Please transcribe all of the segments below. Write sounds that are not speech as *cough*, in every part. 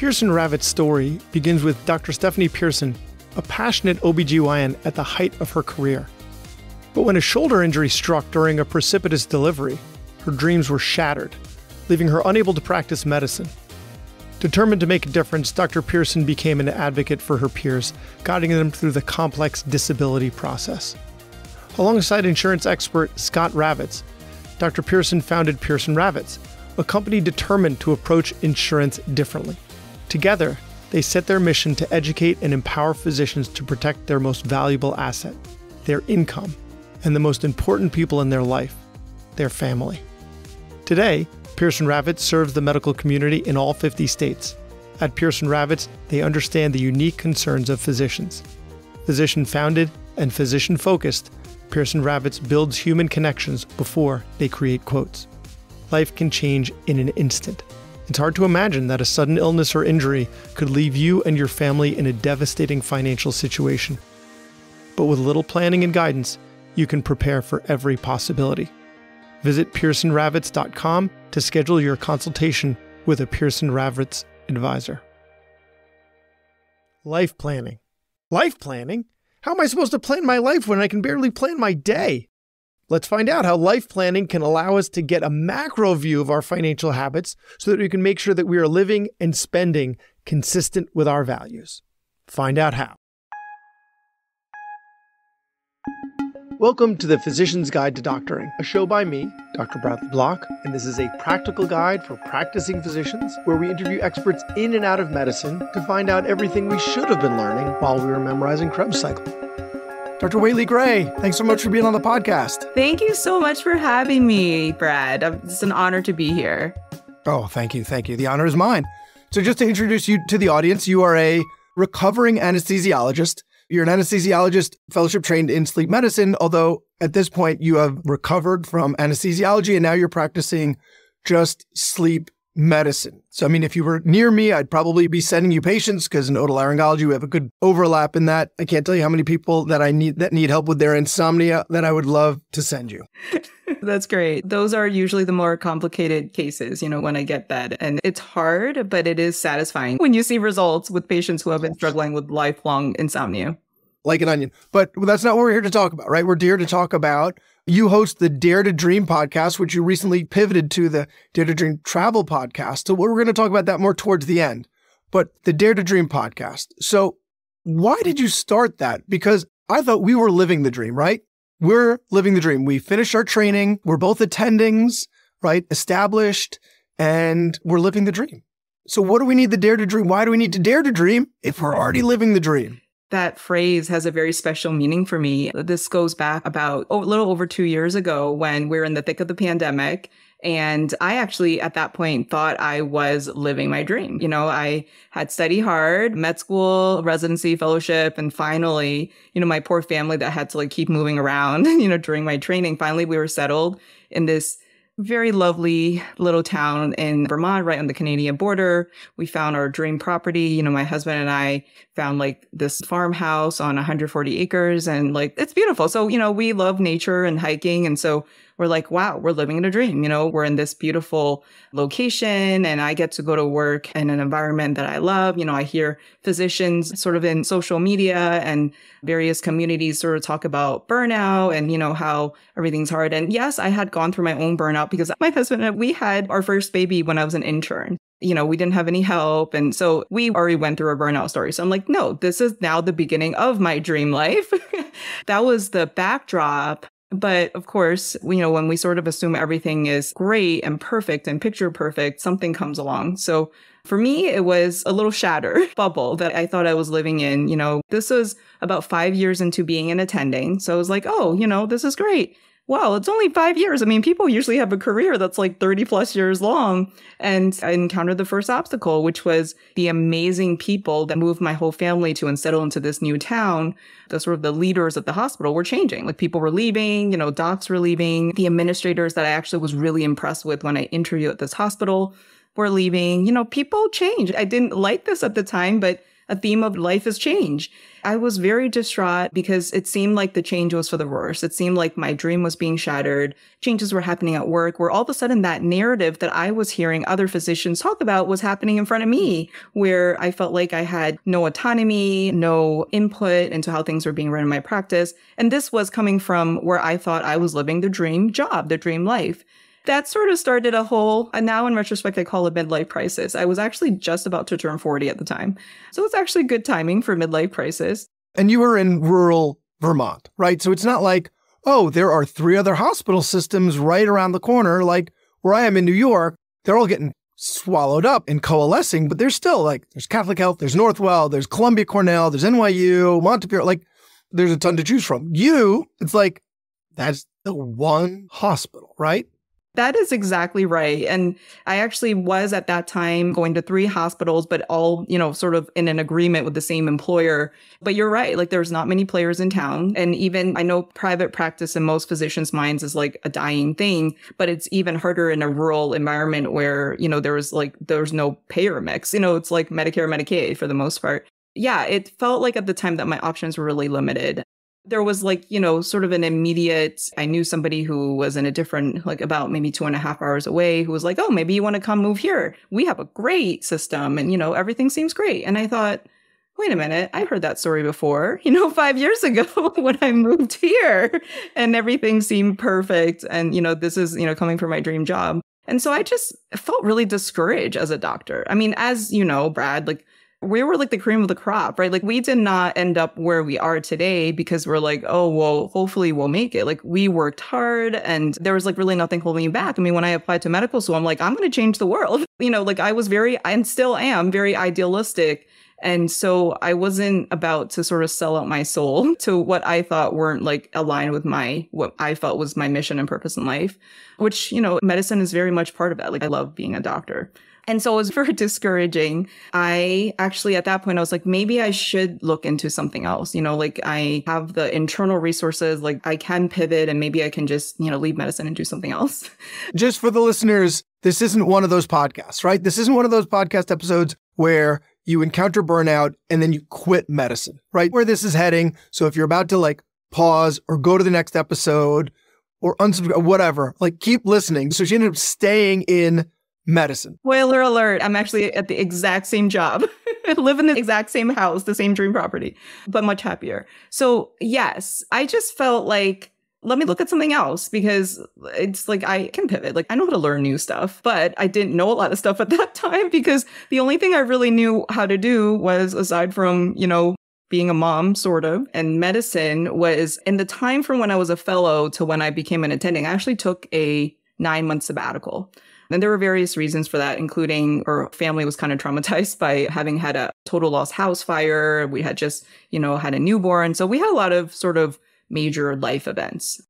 Pearson Ravitz story begins with Dr. Stephanie Pearson, a passionate OBGYN at the height of her career. But when a shoulder injury struck during a precipitous delivery, her dreams were shattered, leaving her unable to practice medicine. Determined to make a difference, Dr. Pearson became an advocate for her peers, guiding them through the complex disability process. Alongside insurance expert Scott Ravitz, Dr. Pearson founded Pearson Ravitz, a company determined to approach insurance differently. Together, they set their mission to educate and empower physicians to protect their most valuable asset, their income, and the most important people in their life, their family. Today, Pearson Ravitz serves the medical community in all 50 states. At Pearson Ravitz, they understand the unique concerns of physicians. Physician founded and physician focused, Pearson Ravitz builds human connections before they create quotes. Life can change in an instant. It's hard to imagine that a sudden illness or injury could leave you and your family in a devastating financial situation. But with little planning and guidance, you can prepare for every possibility. Visit PearsonRavitz.com to schedule your consultation with a Pearson Ravitz advisor. Life planning. Life planning? How am I supposed to plan my life when I can barely plan my day? Let's find out how life planning can allow us to get a macro view of our financial habits so that we can make sure that we are living and spending consistent with our values. Find out how. Welcome to the Physician's Guide to Doctoring, a show by me, Dr. Bradley Block, and this is a practical guide for practicing physicians where we interview experts in and out of medicine to find out everything we should have been learning while we were memorizing Krebs cycle. Dr. Weili Gray, thanks so much for being on the podcast. Thank you so much for having me, Brad. Um, it's an honor to be here. Oh, thank you. Thank you. The honor is mine. So, just to introduce you to the audience, you are a recovering anesthesiologist you're an anesthesiologist, fellowship trained in sleep medicine, although at this point you have recovered from anesthesiology and now you're practicing just sleep medicine. So, I mean, if you were near me, I'd probably be sending you patients because in otolaryngology, we have a good overlap in that. I can't tell you how many people that I need that need help with their insomnia that I would love to send you. *laughs* That's great. Those are usually the more complicated cases, you know, when I get that. And it's hard, but it is satisfying when you see results with patients who have been struggling with lifelong insomnia. Like an onion. But that's not what we're here to talk about, right? We're here to talk about you host the Dare to Dream podcast, which you recently pivoted to the Dare to Dream travel podcast. So we're going to talk about that more towards the end. But the Dare to Dream podcast. So why did you start that? Because I thought we were living the dream, right? we're living the dream. We finished our training. We're both attendings, right? Established, and we're living the dream. So, what do we need the dare to dream? Why do we need to dare to dream if we're already living the dream? That phrase has a very special meaning for me. This goes back about a little over two years ago when we we're in the thick of the pandemic and I actually at that point thought I was living my dream. You know, I had studied hard, med school, residency, fellowship, and finally, you know, my poor family that had to like keep moving around, *laughs* you know, during my training, finally we were settled in this very lovely little town in Vermont, right on the Canadian border. We found our dream property. You know, my husband and I found like this farmhouse on 140 acres and like it's beautiful. So, you know, we love nature and hiking. And so we're like, wow, we're living in a dream. You know, we're in this beautiful location and I get to go to work in an environment that I love. You know, I hear physicians sort of in social media and various communities sort of talk about burnout and, you know, how everything's hard. And yes, I had gone through my own burnout because my husband and we had our first baby when I was an intern you know, we didn't have any help. And so we already went through a burnout story. So I'm like, no, this is now the beginning of my dream life. *laughs* that was the backdrop. But of course, you know, when we sort of assume everything is great and perfect and picture perfect, something comes along. So for me, it was a little shatter *laughs* bubble that I thought I was living in. You know, this was about five years into being an attending. So I was like, oh, you know, this is great well, it's only five years. I mean, people usually have a career that's like 30 plus years long. And I encountered the first obstacle, which was the amazing people that moved my whole family to and settle into this new town. The sort of the leaders at the hospital were changing. Like people were leaving, you know, docs were leaving. The administrators that I actually was really impressed with when I interviewed at this hospital were leaving. You know, people change. I didn't like this at the time, but a theme of life is change. I was very distraught because it seemed like the change was for the worse. It seemed like my dream was being shattered. Changes were happening at work where all of a sudden that narrative that I was hearing other physicians talk about was happening in front of me, where I felt like I had no autonomy, no input into how things were being run in my practice. And this was coming from where I thought I was living the dream job, the dream life that sort of started a whole, and now in retrospect, I call it midlife crisis. I was actually just about to turn 40 at the time. So it's actually good timing for midlife crisis. And you were in rural Vermont, right? So it's not like, oh, there are three other hospital systems right around the corner. Like where I am in New York, they're all getting swallowed up and coalescing, but there's still like, there's Catholic Health, there's Northwell, there's Columbia Cornell, there's NYU, Montefiore, like there's a ton to choose from. You, it's like, that's the one hospital, right? That is exactly right. And I actually was at that time going to three hospitals, but all, you know, sort of in an agreement with the same employer. But you're right. Like there's not many players in town. And even I know private practice in most physicians' minds is like a dying thing, but it's even harder in a rural environment where, you know, there was like, there's no payer mix. You know, it's like Medicare, Medicaid for the most part yeah, it felt like at the time that my options were really limited there was like, you know, sort of an immediate, I knew somebody who was in a different, like about maybe two and a half hours away who was like, oh, maybe you want to come move here. We have a great system and, you know, everything seems great. And I thought, wait a minute, I heard that story before, *laughs* you know, five years ago *laughs* when I moved here and everything seemed perfect. And, you know, this is, you know, coming from my dream job. And so I just felt really discouraged as a doctor. I mean, as you know, Brad, like we were like the cream of the crop, right? Like we did not end up where we are today because we're like, oh, well, hopefully we'll make it. Like we worked hard and there was like really nothing holding me back. I mean, when I applied to medical school, I'm like, I'm going to change the world. *laughs* You know, like I was very, and still am very idealistic. And so I wasn't about to sort of sell out my soul *laughs* to what I thought weren't like aligned with my, what I felt was my mission and purpose in life, which, you know, medicine is very much part of that. Like I love being a doctor. And so it was *laughs* very discouraging. I actually, at that point, I was like, maybe I should look into something else. You know, like I have the internal resources, like I can pivot and maybe I can just, you know, leave medicine and do something else. *laughs* Just for the listeners, this isn't one of those podcasts, right? This isn't one of those podcast episodes where you encounter burnout and then you quit medicine, right? Where this is heading. So if you're about to like pause or go to the next episode or unsubscribe, whatever, like keep listening. So she ended up staying in medicine. Spoiler alert, I'm actually at the exact same job. I *laughs* live in the exact same house, the same dream property, but much happier. So, yes, I just felt like let me look at something else because it's like I can pivot. Like I know how to learn new stuff, but I didn't know a lot of stuff at that *laughs* time because the only thing I really knew how to do was aside from, you know, being a mom, sort of, and medicine was in the time from when I was a fellow to when I became an attending, I actually took a nine month sabbatical. And there were various reasons for that, including her family was kind of traumatized *laughs* by having had a total loss house fire. We had just, you know, had a newborn. So we had a lot of sort of major life events.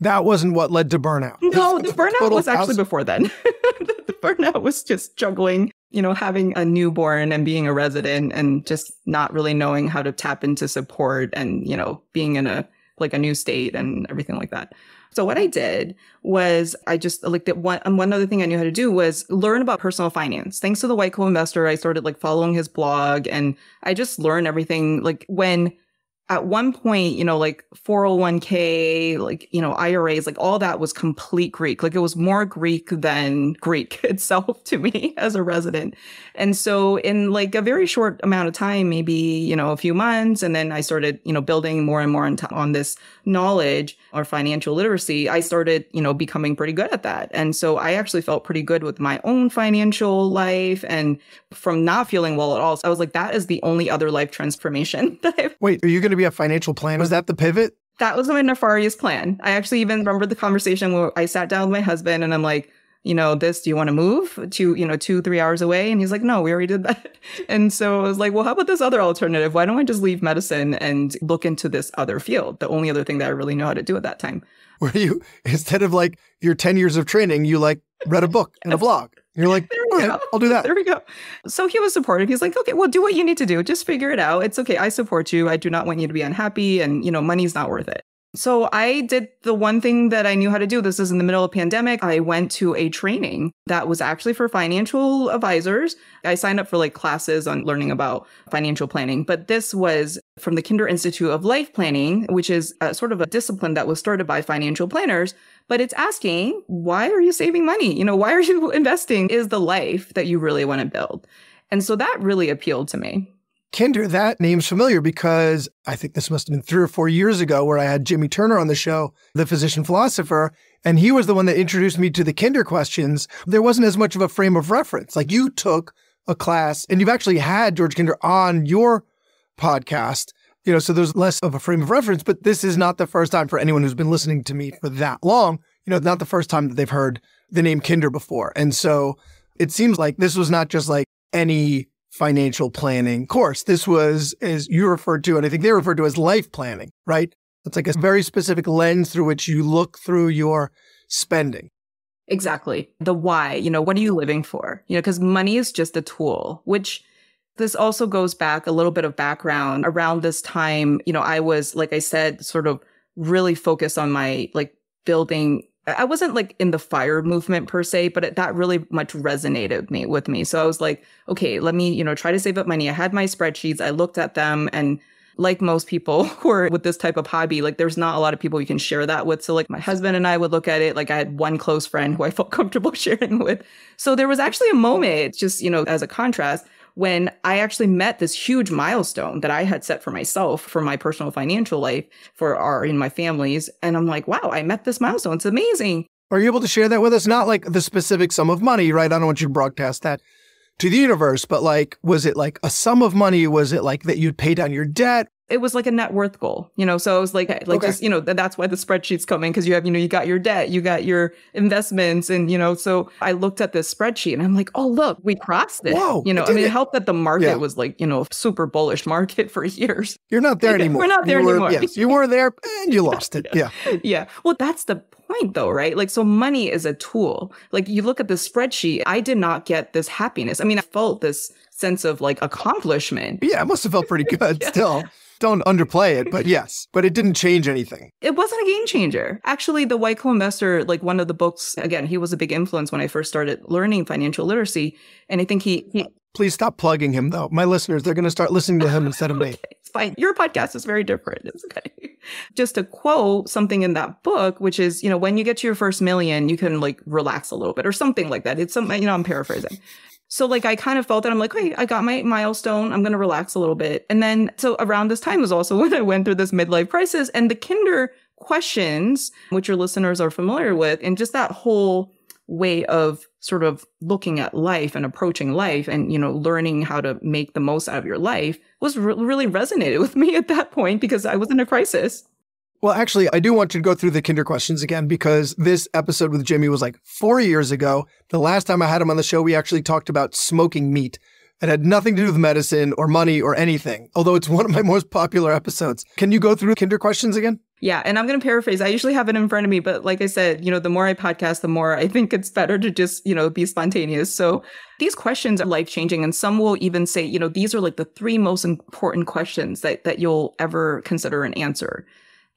That wasn't what led to burnout. No, the burnout was actually house- before then. *laughs* the burnout was just juggling, you know, having a newborn and being a resident and just not really knowing how to tap into support and, you know, being in a like a new state and everything like that. So what I mm-hmm. did was I just like that one, um, one other thing I knew how to do was learn about personal finance. Thanks to the White Coat Investor, I started like following his blog and I just learned everything. Like when at one point, you know, like 401k, like, you know, IRAs, like all that was complete Greek. Like it was more Greek than Greek *laughs* itself to me as a resident. And so in like a very short amount of time, maybe, you know, a few months, and then I started, you know, building more and more on, on this knowledge or financial literacy, I started, you know, becoming pretty good at that. And so I actually felt pretty good with my own financial life. And from not feeling well at all, so I was like, that is the only other life transformation *laughs* that I've. Wait, are you going to be a financial planner? Was that the pivot? That was my nefarious plan. I actually even remember the conversation where I sat down with my husband and I'm like, you know, this, do you want to move to, you know, two, three hours away? And he's like, no, we already did that. *laughs* And so I was like, well, how about this other alternative? Why don't I just leave medicine and look into this other field? The only other thing that I really know how to do at that time. Where you, *laughs* instead of like your 10 years of training, you like read a book and a blog. You're like, yeah, I'll do that. There we go. So he was supportive. He's like, okay, well, do what you need to do. Just figure it out. It's okay. I support you. I do not want you to be unhappy. And, you know, money's not worth it. So I did the one thing that I knew how to do. This is in the middle of pandemic. I went to a training that was actually for financial advisors. I signed up for like classes on learning about financial planning, but this was from the Kinder Institute of Life Planning, which is a, sort of a discipline that was started by financial planners. But it's asking, why are you saving money? You know, why are you *laughs* investing? Is the life that you really want to build? And so that really appealed to me. Kinder, that name's familiar because I think this must have been three or four years ago where I had Jimmy Turner on the show, the physician philosopher, and he was the one that introduced me to the Kinder questions. There wasn't as much of a frame of reference. Like you took a class and you've actually had George Kinder on your podcast, you know, so there's less of a frame of reference, but this is not the first time for anyone who's been listening to me for that long, you know, not the first time that they've heard the name Kinder before. And so it seems like this was not just like any financial planning course. This was, as you referred to, and I think they referred to as life planning, right? It's like a very specific lens through which you look through your spending. Exactly. The why, you know, what are you living for? You know, because money is just a tool, which this also goes back a little bit of background around this time. You know, I was, like I said, sort of really focused on my like building I wasn't like in the fire movement per se, but it, that really much resonated me with me. So I was like, okay, let me, you know, try to save up money. I had my spreadsheets. I looked at them and like most people *laughs* who are with this type of hobby, like there's not a lot of people you can share that with. So like my husband and I would look at it. Like I had one close friend who I *laughs* felt comfortable *laughs* sharing with. So there was actually a moment just, you know, as a contrast when I actually met this huge milestone that I had set for myself for my personal financial life for our in my families. And I'm like, wow, I met this milestone. It's amazing. Are you able to share that with us? Not like the specific sum of money, right? I don't want you to broadcast that to the universe, but like, was it like a sum of money? Was it like that you'd pay down your debt? It was like a net worth goal, you know. So it was like, like okay. just you know, that's why the spreadsheets come in because you have, you know, you got your debt, you got your investments, and you know. So I looked at this spreadsheet and I'm like, oh look, we crossed it. Whoa, you know, I mean, it helped that the market yeah. was like, you know, a super bullish market *laughs* for years. You're not there *laughs* anymore. We're not there you anymore. Were, yes, you were there and you lost it. *laughs* Yeah. yeah. Well, that's the point though, right? Like, so money is a tool. Like, you look at the spreadsheet. I did not get this happiness. I mean, I felt this sense of like accomplishment. Yeah, it must have felt pretty good yeah. still don't underplay it, but yes, but it didn't change anything. It wasn't a game changer. Actually, the White Coat Investor, like one of the books, again, he was a big influence when I first started learning financial literacy. And I think he, he Please stop plugging him though. My listeners, they're going to start listening to him instead of me. *laughs* it's fine. Your podcast is very different. It's okay. Just to quote something in that book, which is, you know, when you get to your first million, you can like relax a little bit or something like that. It's something, you know, I'm paraphrasing. So like I kind of felt that I'm like, wait, I got my milestone. I'm gonna relax a little bit. And then so around this time was also *laughs* when I went through this midlife crisis and the kinder questions, which your listeners are familiar with, and just that whole way of sort of looking at life and approaching life and you know learning how to make the most out of your life was re- really resonated with me at that point because I was in a crisis. Well, actually, I do want you to go through the kinder questions again because this episode with Jimmy was like four years ago. The last time I had him on the show, we actually talked about smoking meat. It had nothing to do with medicine or money or anything, although it's *laughs* one of my most popular episodes. Can you go through kinder questions again? Yeah, and I'm going to paraphrase. I usually have it in front of me, but like I said, you know, the more I podcast, the more I think it's better to just, you know, be spontaneous. So these questions are life changing. And some will even say, you know, these are like the three most important questions that, that you'll ever consider and answer.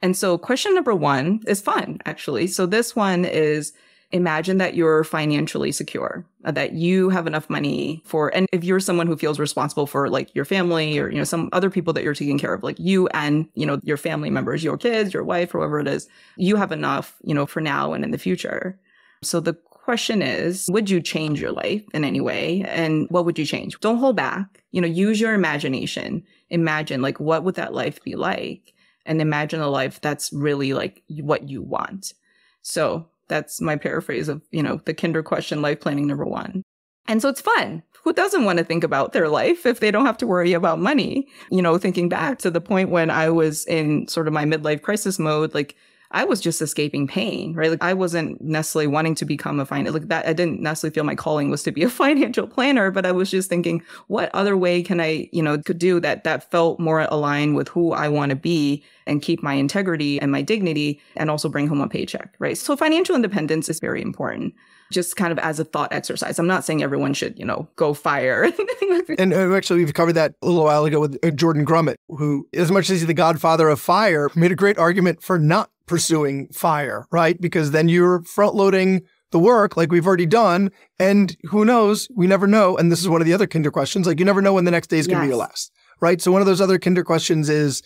And so question number one is fun, actually. So this one is imagine that you're financially secure, uh, that you have enough money for, and if you're someone who feels responsible for like your family or, you know, some other people that you're taking care of, like you and, you know, your family members, your kids, your wife, whoever it is, you have enough, you know, for now and in the future. So the question is, would you change your life in any way? And what would you change? Don't hold back. You know, use your imagination. Imagine like, what would that life be like? And imagine a life that's really like what you want. So that's my paraphrase of, you know, the kinder question life planning number one. And so it's fun. Who doesn't want to think about their life if they don't have to worry about money? You know, thinking back to the point when I was in sort of my midlife crisis mode, like I was just escaping pain, right? Like I wasn't necessarily wanting to become a finance, like that. I didn't necessarily feel my calling was to be a *laughs* financial planner, but I was just thinking, what other way can I, you know, could do that, that felt more aligned with who I want to be and keep my integrity and my dignity and also bring home a paycheck, right? So financial independence is very important. just kind of as a thought exercise. I'm not saying everyone should, you know, go fire. *laughs* and uh, actually, we've covered that a little while ago with uh, Jordan Grumet, who, as much as he's the godfather of fire, made a great argument for not pursuing fire, right? Because then you're front loading the work like we've already done. And who knows? We never know. And this is one of the other kinder questions. Like you never know when the next day is going to yes. be your last, right? So one of those other kinder questions is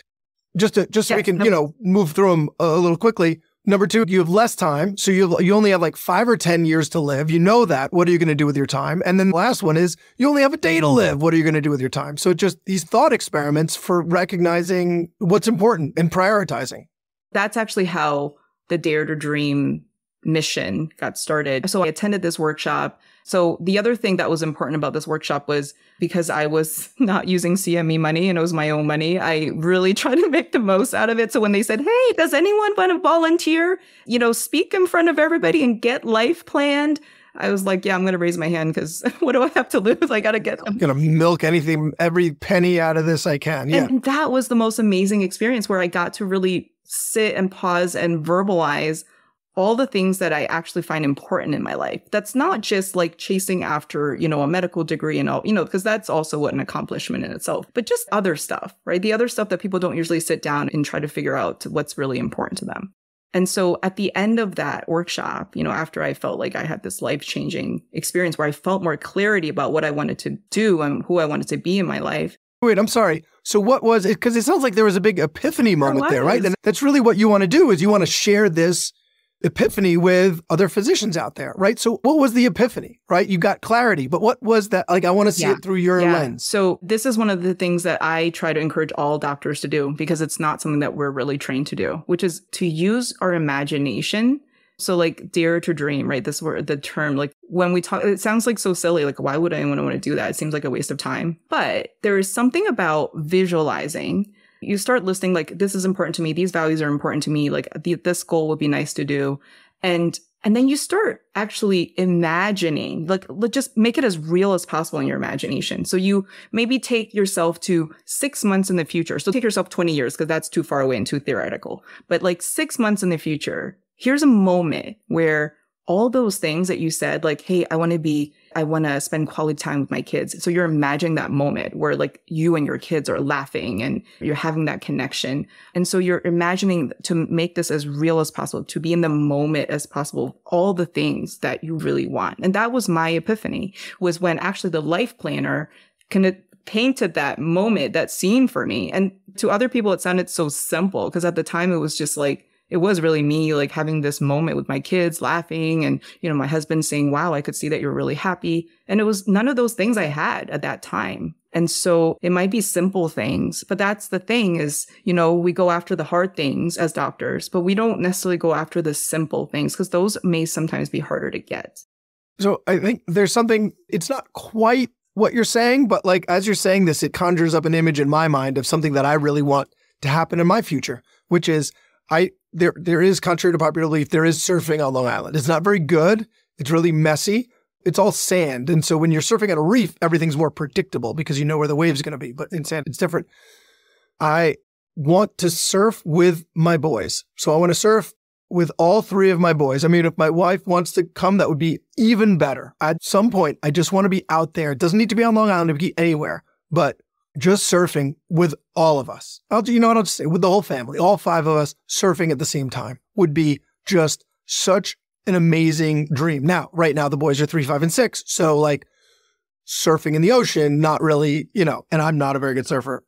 just to, just so yes. we can, you know, move through them a little quickly. Number two, you have less time. So you, you only have like five or 10 years to live. You know that. What are you going to do with your time? And then the last one is you only have a day to live. What are you going to do with your time? So just these thought experiments for recognizing what's important and prioritizing. That's actually how the Dare to Dream mission got started. So I attended this workshop so the other thing that was important about this workshop was because I was *laughs* not using CME money and it was my own money, I really *laughs* tried to make the most out of it. So when they said, Hey, does anyone want to volunteer? You know, speak in front of everybody and get life planned. I was like, yeah, I'm going to raise my hand because *laughs* what do I have to lose? I got to get. I'm going to milk anything, every penny out of this I can. Yeah. And that was the most amazing experience where I got to really sit and pause and verbalize all the things that I actually find important in my life. That's not just like chasing after, you know, a medical degree and all, you know, because that's also what an accomplishment in itself, but just other stuff, right? The other stuff that people don't usually sit down and try to figure out what's really important to them. And so at the end of that workshop, you know, after I felt like I had this life changing experience where I felt more clarity about what I wanted to do and who I wanted to be in my life. Wait, I'm sorry. So what was it? Because it sounds like there was a big epiphany moment there, there right? And that's really what you want to do is you want to share this epiphany with other physicians out there, right? So what was the epiphany, right? You got clarity, but what was that? Like, I want to see yeah. it through your yeah. lens. So this is one of the things that I try to encourage all doctors to do because it's not something that we're really trained to do, which is to use our imagination. So like dare to dream, right? This word, the term, like when we talk, it sounds like so silly. Like, why would anyone want to do that? It seems like a waste of time. But there is something about visualizing you start listing like this is important to me these values are important to me like the, this goal would be nice to do and and then you start actually imagining like just make it as real as possible in your imagination so you maybe take yourself to six months in the future so take yourself 20 years because that's too far away and too theoretical but like six months in the future here's a moment where all those things that you said like hey i want to be I want to spend quality time with my kids. So you're imagining that moment where like you and your kids are laughing and you're having that connection. And so you're imagining to make this as real as possible, to be in the moment as possible, all the things that you really want. And that was my epiphany was when actually the life planner kind of painted that moment, that scene for me. And to other people, it sounded so simple because at the time it was just like, it was really me like having this moment with my kids laughing and, you know, my husband saying, wow, I could see that you're really happy. And it was none of those things I had at that time. And so it might be simple things, but that's the thing is, you know, we go after the hard things as doctors, but we don't necessarily go after the simple things because those may sometimes be harder to get. So I think there's something, it's not quite what you're saying, but like as you're saying this, it conjures up an image in my mind of something that I really want to happen in my future, which is I there there is contrary to popular belief there is surfing on Long Island. It's not very good. It's really messy. It's all sand, and so when you're surfing at a reef, everything's more predictable because you know where the wave's going to be. But in sand, it's different. I want to surf with my boys, so I want to surf with all three of my boys. I mean, if my wife wants to come, that would be even better. At some point, I just want to be out there. It doesn't need to be on Long Island. It be anywhere, but just surfing with all of us. I'll, you know what I'll just say with the whole family, all five of us surfing at the same time would be just such an amazing dream. Now, right now, the boys are three, five, and six. So like surfing in the ocean, not really, you know, and I'm not a very good surfer.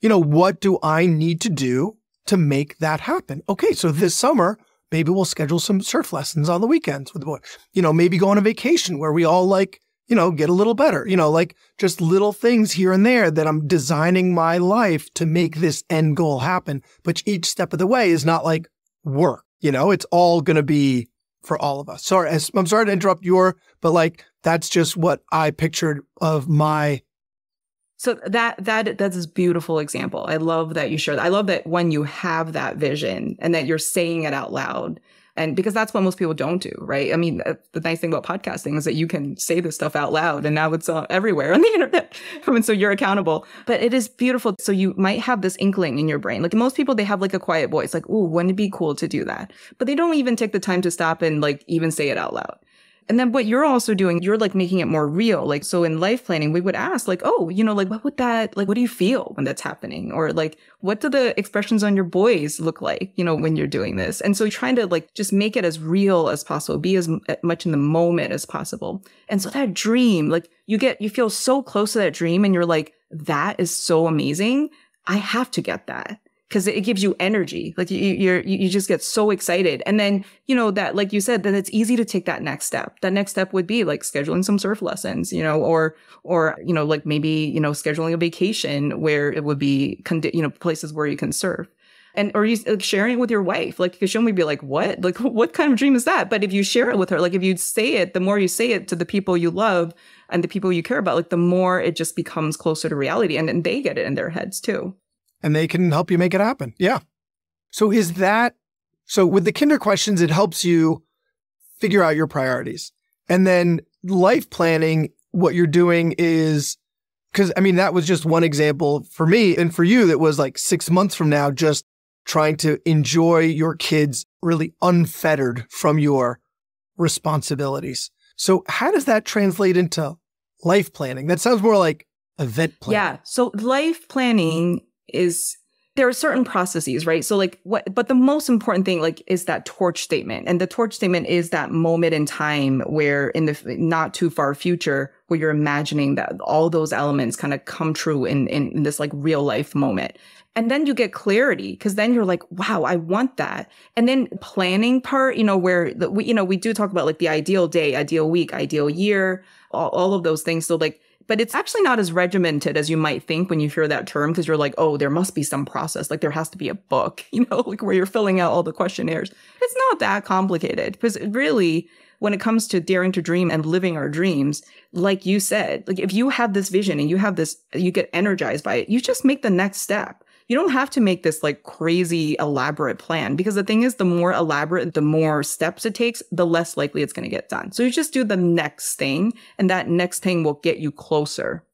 You know, what do I need to do to make that happen? Okay. So this summer, maybe we'll schedule some surf lessons on the weekends with the boys. You know, maybe go on a vacation where we all like you know, get a little better, you know, like just little things here and there that I'm designing my life to make this end goal happen. But each step of the way is not like work, you know, it's all going to be for all of us. Sorry, I'm sorry to interrupt your, but like that's just what I pictured of my. So that that that's a beautiful example. I love that you share that. I love that when you have that vision and that you're saying it out loud, and because that's what most people don't do, right? I mean, uh, the nice thing about podcasting is that you can say this stuff out loud and now it's uh, everywhere *laughs* on the internet. *laughs* and so you're accountable. But it is beautiful. So you might have this inkling in your brain. Like most people, they have like a quiet voice, like, oh, wouldn't it be cool to do that? But they don't even take the time to stop and like even say it out loud. And then what you're also doing, you're like making it more real. Like, so in life planning, we would ask like, oh, you know, like, what would that, like, what do you feel when that's happening? Or like, what do the expressions on your boys look like, you know, when you're doing this? And so trying to like just make it as real as possible, be as eh, much in the moment as possible. And so that dream, like you get, you feel so close to that dream and you're like, that is so amazing. I have to get that because it gives you energy. Like you, you're, you just get so excited. And then, you know, that, like you said, then it's easy to take that next step. That next step would be like scheduling some surf lessons, you know, or, or, you know, like maybe, you know, scheduling a vacation where it would be, condi- you know, places where you can surf. And, or you like, sharing it with your wife, like, because she'll be like, what? Like, *laughs* what kind of dream is that? But if you share it with her, like, if you say it, the more you say it to the people you love and the people you care about, like, the more it just becomes closer to reality. And then they get it in their heads too and they can help you make it happen. Yeah. So is that so with the kinder questions, it helps you figure out your priorities. And then life planning, what you're doing is because I mean, that was just one example for me. And for you, that was like six months from now, just trying to enjoy your kids really unfettered from your responsibilities. So how does that translate into life planning? That sounds more like event planning. Yeah. So life planning is there are certain processes, right? So like what, but the most important thing like is that torch statement. And the torch statement is that moment in time where in the not too far future, where you're imagining that all those elements kind of come true in, in, in this like real life moment. And then you get clarity because then you're like, wow, I want that. And then planning part, you know, where the, we, you know, we do talk about like the ideal day, ideal week, ideal year, all, all of those things. So like but it's actually not as regimented as you might think when you hear that term because you're like, oh, there must be some process. Like there has to be a book, *laughs* you know, like where you're filling out all the questionnaires. It's not that complicated because really, when it comes to daring to dream and living our dreams, like you said, like if you have this vision and you have this, you get energized by it, you just make the next step you don't have to make this like crazy elaborate plan because the thing is, the more elaborate, the more steps it takes, the less likely it's going to get done. So you just do the next thing and that next thing will get you closer.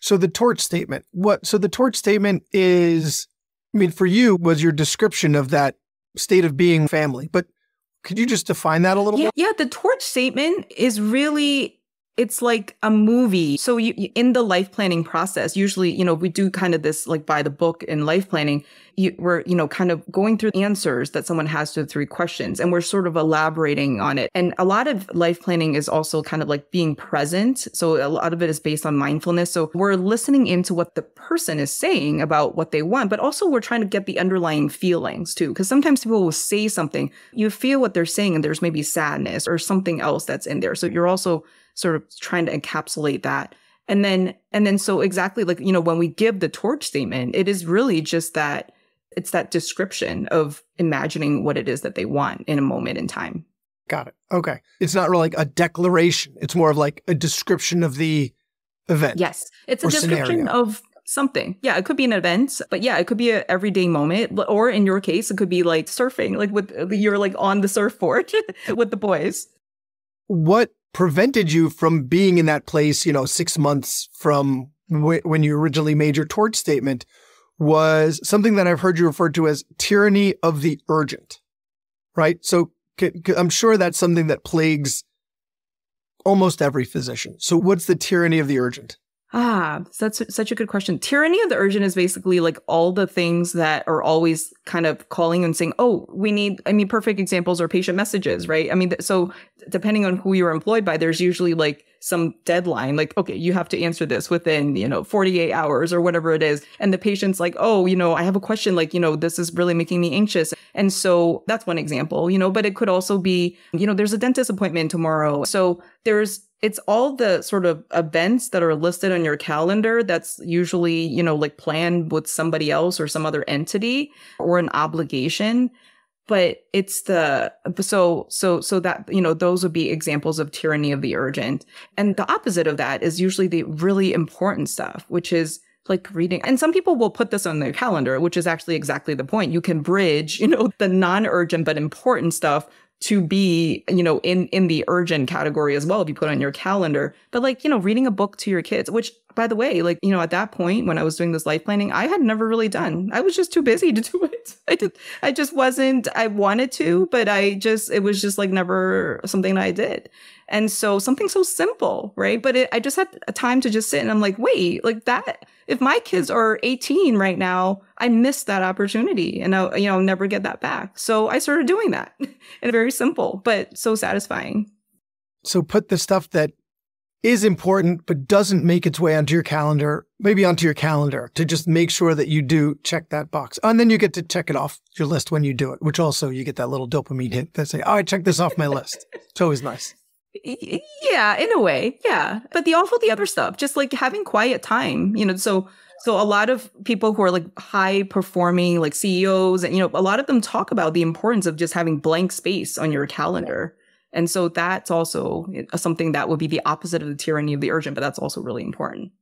So the torch statement, what, so the torch statement is, I mean, for you was your description of that state of being family, but could you just define that a little yeah, more? Yeah, the torch statement is really it's like a movie. So you, in the life planning process, usually, you know, we do kind of this like by the book in life planning. You, we're, you know, kind of going through answers that someone has to three questions and we're sort of elaborating on it. And a lot of life planning is also kind of like being present. So a lot of it is based on mindfulness. So we're listening into what the person is saying about what they want, but also we're trying to get the underlying feelings too. Cause sometimes people will say something, you feel what they're saying and there's maybe sadness or something else that's in there. So you're also sort of trying to encapsulate that. And then, and then, so exactly like, you know, when we give the torch statement, it is really just that it's that description of imagining what it is that they want in a moment in time. Got it. Okay. It's not really like a declaration. It's more of like a description of the event. Yes. It's a description scenario. of something. Yeah, it could be an event, but yeah, it could be an everyday moment. Or in your case, it could be like surfing, like with you're like on the surfboard *laughs* with the boys. What prevented you from being in that place, you know, six months from w- when you originally made your torch statement was something that I've heard you refer to as tyranny of the urgent, right? So I'm sure that's something that plagues almost every physician. So what's the tyranny of the urgent? Ah, that's such a good question. Tyranny of the urgent is basically like all the things that are always kind of calling and saying, "Oh, we need." I mean, perfect examples are patient messages, right? I mean, so depending on who you're employed by, there's usually like some deadline, like, okay, you have to answer this within, you know, 48 hours or whatever it is. And the patient's like, oh, you know, I have a question, like, you know, this is really making me anxious. And so that's one example, you know, but it could also be, you know, there's a dentist appointment tomorrow. So there's it's all the sort of events that are listed on your calendar that's usually, you know, like planned with somebody else or some other entity or an obligation. But it's the, so, so, so that, you know, those would be examples of tyranny of the urgent. And the opposite of that is usually the really important stuff, which is like reading. And some people will put this on their calendar, which is actually exactly the point. You can bridge, *laughs* you know, the non-urgent but important stuff to be, you know, in, in the urgent category as well, if you put on your calendar. But like, you know, reading a book to your kids, which by the way, like, you know, at that point when I was doing this life planning, I had never really done. I was just too busy to do it. *laughs* I did I just wasn't I wanted to, but I just it was just like never something that I did. And so something so simple, right? But it, I just had a time to just sit and I'm like, wait, like that if my kids are 18 right now, I missed that opportunity and I'll, you know, never get that back. So I started doing that *laughs* and very simple, but so satisfying. So put the stuff that is important but doesn't make its way onto your calendar, maybe onto your calendar to just make sure that you do check that box. And then you get to check it off your list when you do it, which also you get that little dopamine hit that say, oh, I checked this off my list. It's always nice. Yeah, in a way. Yeah. But the awful, the other stuff, just like having quiet time, you know, so so a lot of people who are like high performing like CEOs and you know, a lot of them talk about the importance of just having blank space on your calendar. And so that's also eh, something that would be the opposite of the tyranny of the urgent, but that's also really important.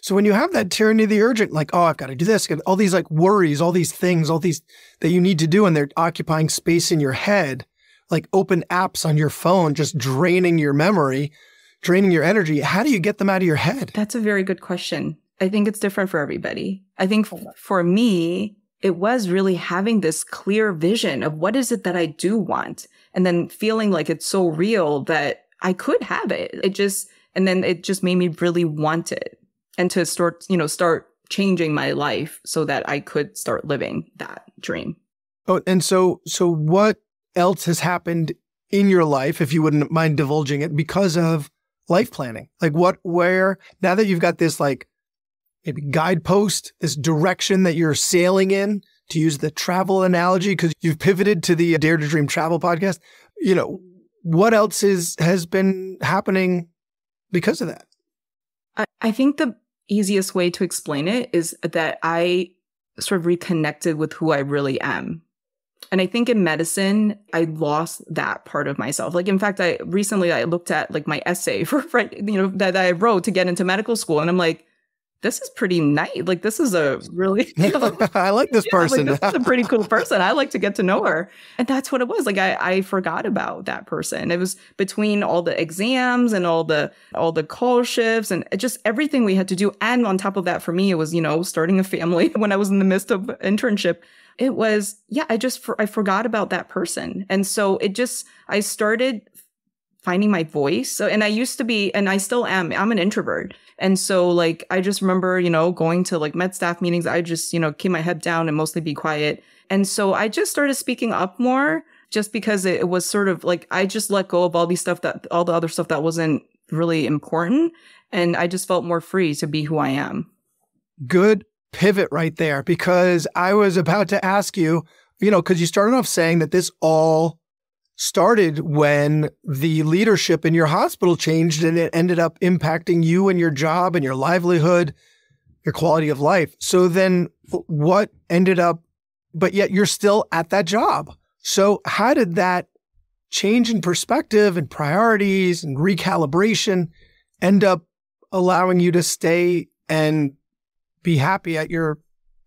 So when you have that tyranny of the urgent, like, oh, I've got to do this, all these like worries, all these things, all these that you need to do, and they're occupying space in your head, like open apps on your phone, just draining your memory, draining your energy. How do you get them out of your head? That's a very good question. I think it's different for everybody. I think oh, for me, it was really having this clear vision of what is it that I do want and then feeling like it's so real that I could have it. It just, and then it just made me really want it and to start, you know, start changing my life so that I could start living that dream. Oh, and so, so what else has happened in your life, if you wouldn't mind divulging it, because of life planning? Like what, where, now that you've got this like maybe guidepost, this direction that you're sailing in, to use the travel analogy, because you've pivoted to the Dare to Dream travel podcast, you know, what else is has been happening because of that? I, I think the easiest way to explain it is that I sort of reconnected with who I really am. And I think in medicine, I lost that part of myself. Like, in fact, I recently I looked at like my essay *laughs* for, you know, that I wrote to get into medical school. And I'm like, this is pretty nice. Like this is a really *laughs* *laughs* I like this person. like, this is a pretty cool *laughs* person. I like to get to know her. And that's what it was. Like I, I forgot about that person. It was between all the exams and all the all the call shifts and just everything we had to do. And on top of that, for me, it was, you know, starting a family when I was in the midst of internship. It was, yeah, I just for, I forgot about that person. And so it just I started finding my voice. So, and I used to be, and I still am, I'm an introvert. And so, like, I just remember, you know, going to like med staff meetings, I just, you know, keep my head down and mostly be quiet. And so I just started speaking up more just because it, was sort of like I just let go of all these stuff that, all the other stuff that wasn't really important. And I just felt more free to be who I am. Good pivot right there because I was about to ask you, you know, because you started off saying that this all started when the leadership in your hospital changed and it ended up impacting you and your job and your livelihood, your quality of life. So then what ended up, but yet you're still at that job. So how did that change in perspective and priorities and recalibration end up allowing you to stay and be happy at your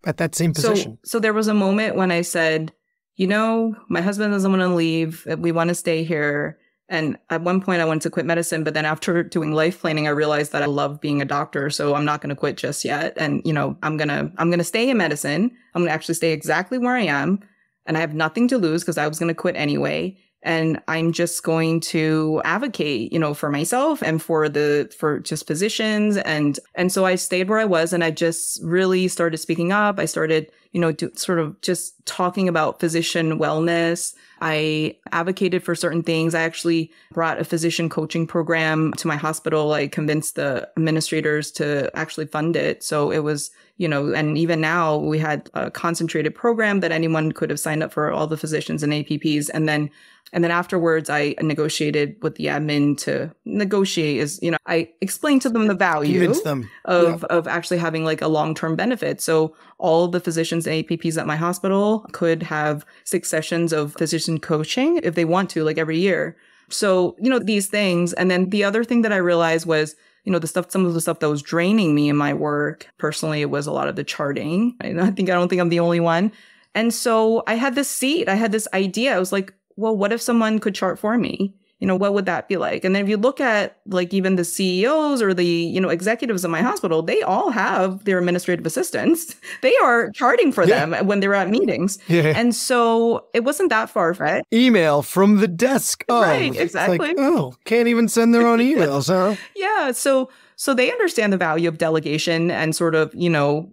at that same position? So, so there was a moment when I said, you know, my husband doesn't want to leave. Uh, we want to stay here. And at one point, I wanted to quit medicine, but then after doing life planning, I realized that I love being a doctor. So I'm not going to quit just yet. And you know, I'm gonna I'm gonna stay in medicine. I'm gonna actually stay exactly where I am, and I have nothing to lose because I was going to quit anyway and i'm just going to advocate you know for myself and for the for just positions and and so i stayed where i was and i just really started speaking up i started you know sort of just talking about physician wellness. I advocated for certain things. I actually brought a physician coaching program to my hospital. I convinced the administrators to actually fund it. So it was you know, and even now we had a concentrated program that anyone could have signed up for all the physicians and APPs. And then and then afterwards, I negotiated with the admin to negotiate is, you know, I explained to them the value them. of, yeah. of actually having like a long-term benefit. So all the physicians and APPs at my hospital could have six sessions of physician coaching if they want to, like every year. So, you know, these things. And then the other thing that I realized was, you know, the stuff, some of the stuff that was draining me in my work. Personally, it was a lot of the charting. I think, I don't think I'm the only one. And so I had this seat, I had this idea. I was like, well, what if someone could chart for me? You know, what would that be like? And then if you look at like even the CEOs or the, you know, executives of my hospital, they all have their administrative assistants. *laughs* They are charting for yeah. them when they're at meetings. Yeah. And so it wasn't that far fetched. Email from the desk. Oh, right, exactly. Like, oh, can't even send their own *laughs* emails, huh? yeah. So so they understand the value of delegation and sort of, you know,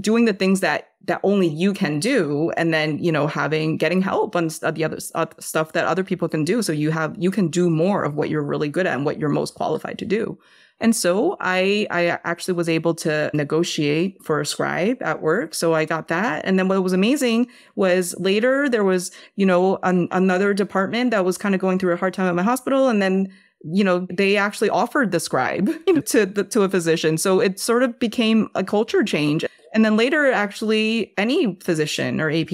doing the things that that only you can do and then, you know, having getting help on uh, the other uh, stuff that other people can do so you have you can do more of what you're really good at and what you're most qualified to do. And so I I actually was able to negotiate for a scribe at work. So I got that. And then what was amazing was later there was, you know, an, another department that was kind of going through a hard time at my hospital. And then you know, they actually offered the scribe *laughs* you know, to the, to a physician. So it sort of became a culture change. And then later, actually, any physician or AP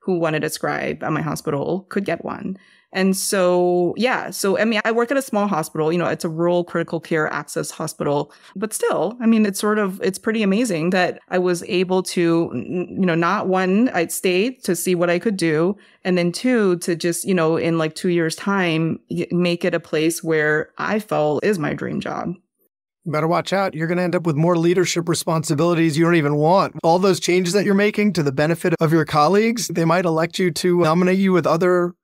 who wanted a scribe at my hospital could get one. And so, yeah. So, I mean, I work at a small hospital, you know, it's a rural critical care access hospital, but still, I mean, it's sort of, it's pretty amazing that I was able to, you know, not one, I stayed to see what I could do. And then two, to just, you know, in like two years time, make it a place where I felt is my dream job. better watch out. You're going to end up with more leadership responsibilities you don't even want. All those changes that you're making to the benefit of your colleagues, they might elect you to nominate you with other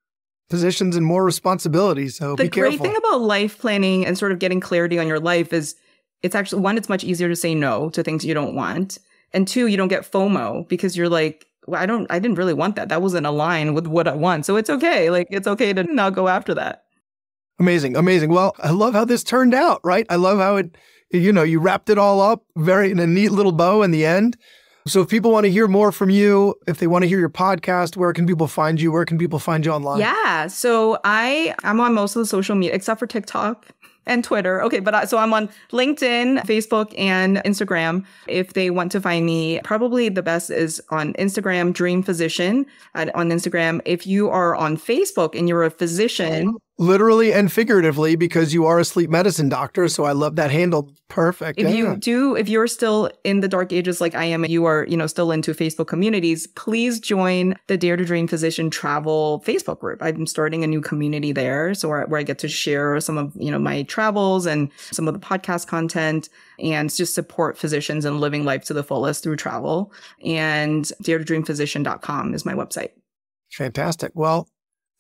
positions and more responsibilities. So the great thing about life planning and sort of getting clarity on your life is it's actually one, it's much easier to say no to things you don't want. And two, you don't get FOMO because you're like, well, I don't, I didn't really want that. That wasn't aligned with what I want. So it's okay. Like it's okay to not go after that. Amazing. Amazing. Well, I love how this turned out, right? I love how it, you know, you wrapped it all up very in a neat little bow in the end. So if people want to hear more from you, if they want to hear your podcast, where can people find you? Where can people find you online? Yeah. So I I'm on most of the social media except for TikTok and Twitter. Okay, but I, so I'm on LinkedIn, Facebook, and Instagram. If they want to find me, probably the best is on Instagram, Dream Physician at, on Instagram. If you are on Facebook and you're a physician, literally and figuratively because you are a sleep medicine doctor so i love that handle. Perfect. If yeah. you do if you're still in the dark ages like i am and you are you know still into facebook communities please join the dare to dream physician travel facebook group. I'm starting a new community there so where, where i get to share some of you know my travels and some of the podcast content and just support physicians and living life to the fullest through travel. And dare to dream physician.com is my website. Fantastic. Well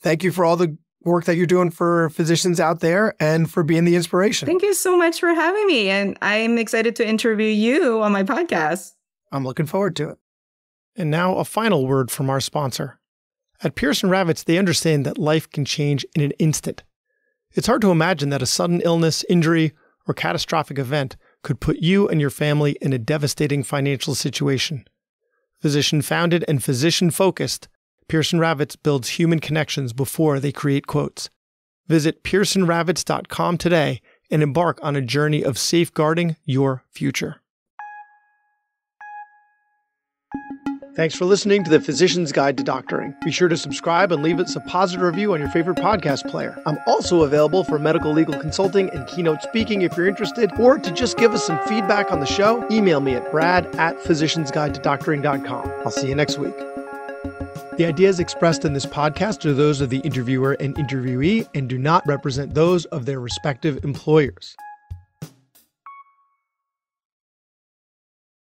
thank you for all the work that you're doing for physicians out there and for being the inspiration. Thank you so much for having me. And I'm excited to interview you on my podcast. I'm looking forward to it. And now, a final word from our sponsor. At Pearson Ravitz, they understand that life can change in an instant. It's hard to imagine that a sudden illness, injury, or catastrophic event could put you and your family in a devastating financial situation. Physician founded and physician focused, Pearson Ravitz builds human connections before they create quotes. Visit pearsonravitz.com today and embark on a journey of safeguarding your future. Thanks for listening to the Physician's Guide to Doctoring. Be sure to subscribe and leave us a positive review on your favorite podcast player. I'm also available for medical legal consulting and keynote speaking if you're interested, or to just give us some feedback on the show, email me at brad at physiciansguidetodoctoring.com. I'll see you next week. The ideas expressed in this podcast are those of the interviewer and interviewee and do not represent those of their respective employers.